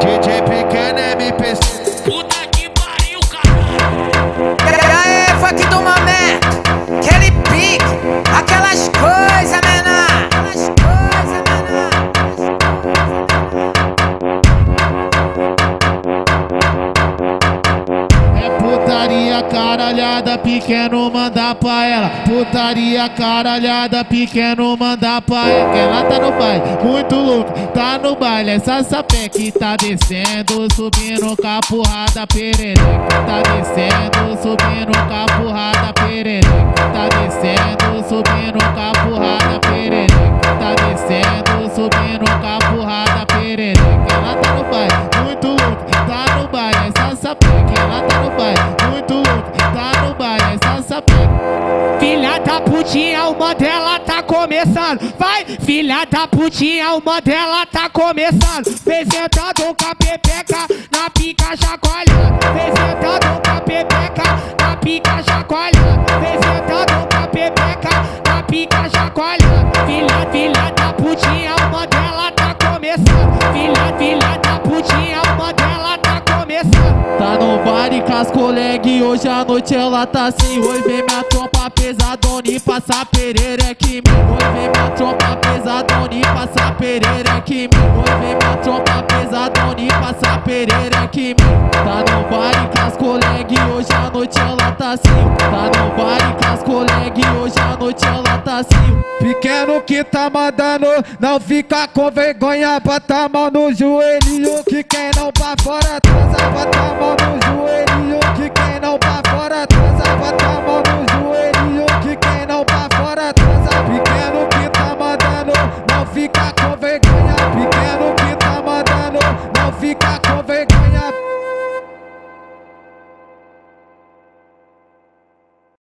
DJ Pick and me pissed. Caralhada, pequeno mandar pra ela. Putaria caralhada, pequeno mandar pra ela. Ela tá no baile, muito louco, tá no baile. Essa sapé que tá descendo, subindo com a. Tá descendo, subindo com a. Tá descendo, subindo com a porrada putinha, o dela tá começando. Vai, filha da putinha, o dela tá começando. Vem com a pepeca na pica chacoalhando. Vem com a pepeca na pica chacoalhando. Vem com a pepeca na pica chacoalhando. Filha, filha da putinha, o dela tá começando. Filha, filha da putinha, o dela tá começando. Tá no bar e com as colegas hoje à noite ela tá assim. Oi, vem tropa pesadona e passa perereca em. Oi, vem minha tropa pesadona e passa perereca em. Oi, vem minha tropa pesadona e passa perereca em mim. Tá no bar e com as colegas hoje à noite ela tá assim. Tá no bar e com as colegas hoje à noite ela tá assim. Pequeno que tá mandando, não fica com vergonha, bota a mão no joelho. Que quem não pra fora transa, bota a mão no joelho. Pequeno que tá mandando, não fica com vergonha. Pequeno que tá mandando, não fica com.